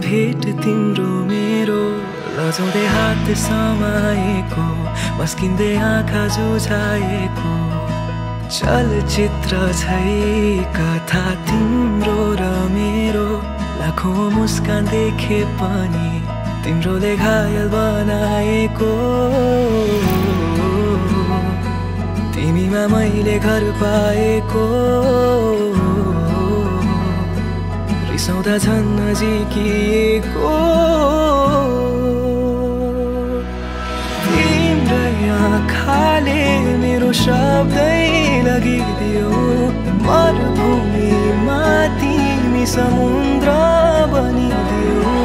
भेट तिम्रो मेरो। लजाउँदै हात समाएको मस्किँदै आँखा जुझाएको। चलचित्र छै कथा तिम्रो र मेरो। लाखौँ मुस्कान देखे पनि तिम्रोले घायल बनाएको। तिमीमा मैले घर पाएको। रिसाउँदा झन् नजिकिएको तिम्रै आँखाले मेरो शब्दै लगिदियो मरुभूमिमा तिमी समुद्र बनिदियो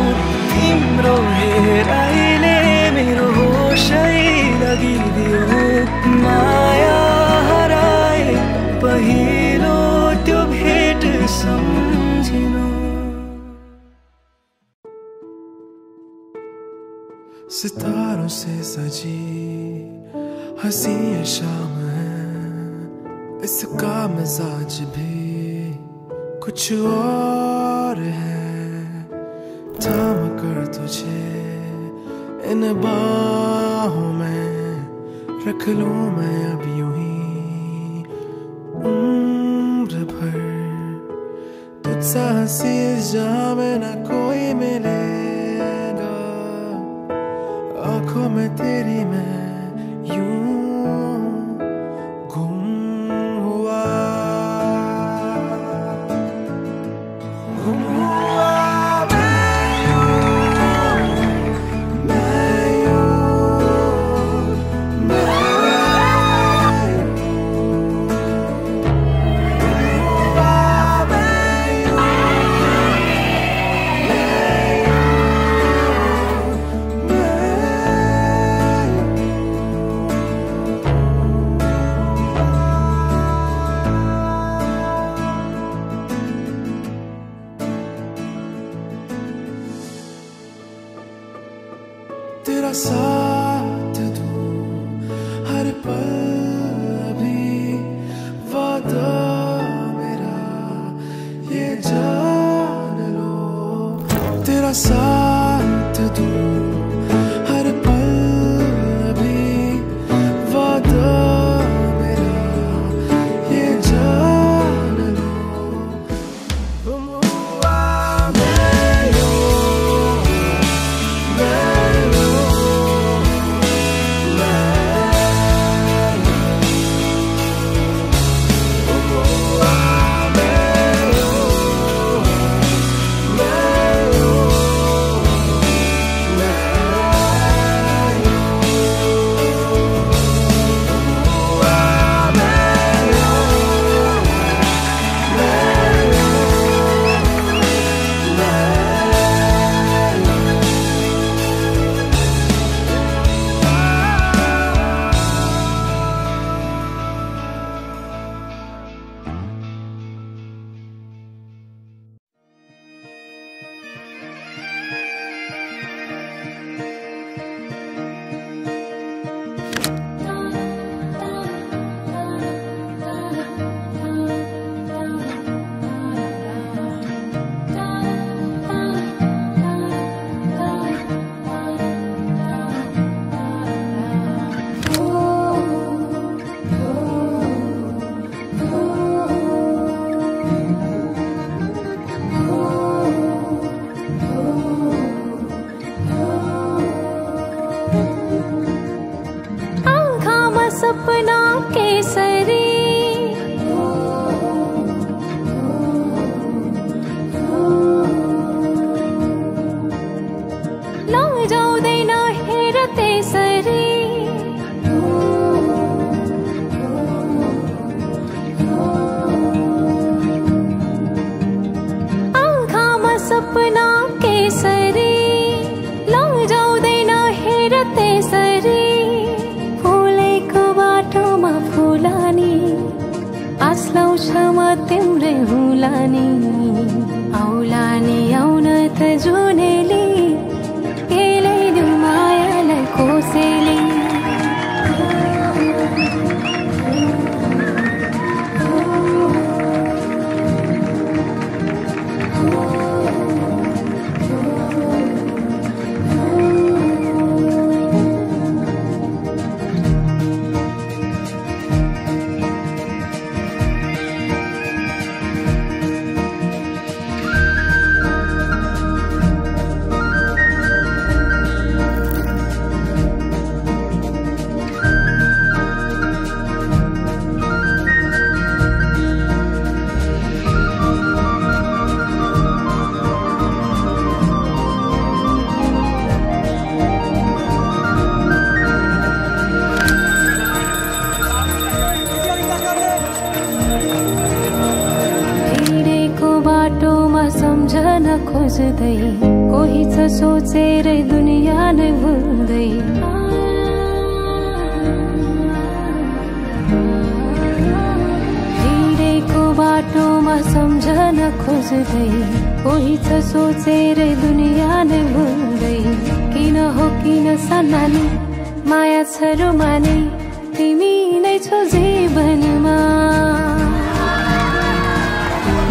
तिम्रो हेराइले मेरो होसै लगिदियो माया सजी हँसी शाम है। इसका मिजाज भी कुछ और है। थाम कर तुझे इन बाहों में रख लूँ मैं अब यूँ ही उम्र भर। तुझसा हँसी इस में ना कोई मिलेगा में तेरी मैं ter assado. 下你。खोज्दै कोही छ सोचेर दुनियाँ नै भुल्दै बाटोमा सम्झन खोज्दै कोही छ सोचेर दुनियाँ नै भुल्दै किन हो किन सन्नानी माया छ रुमानी तिमी नै छौ जीवनमा।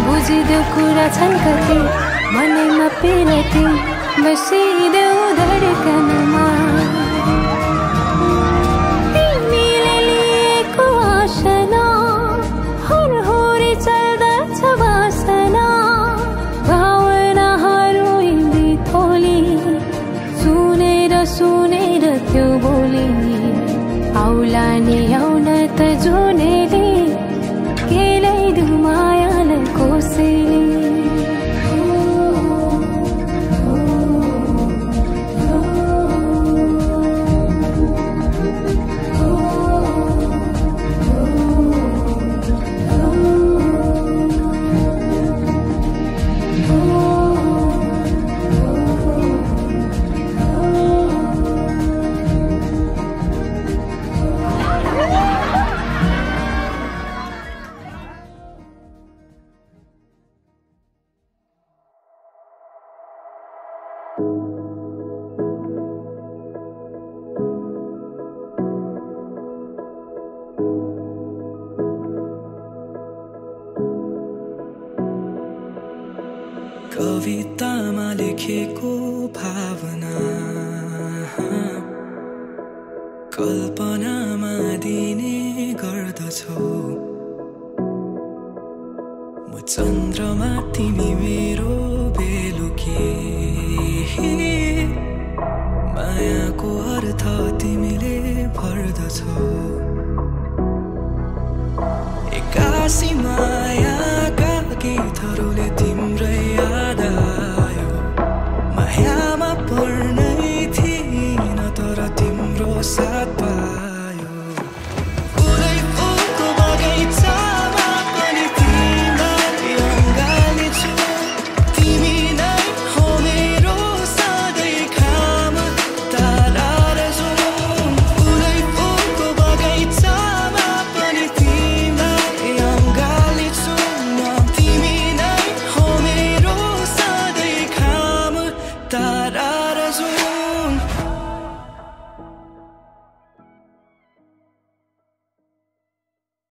बुझिदेऊ कुरा छन् कति भपि वसि उ धरक कवितामा लेखेको भावना। कल्पनामा दिने गर्दछौ। म चन्द्रमा तिमी मेरो बेलुकी। मायाको अर्थ तिमीले भर्दछौ। sad.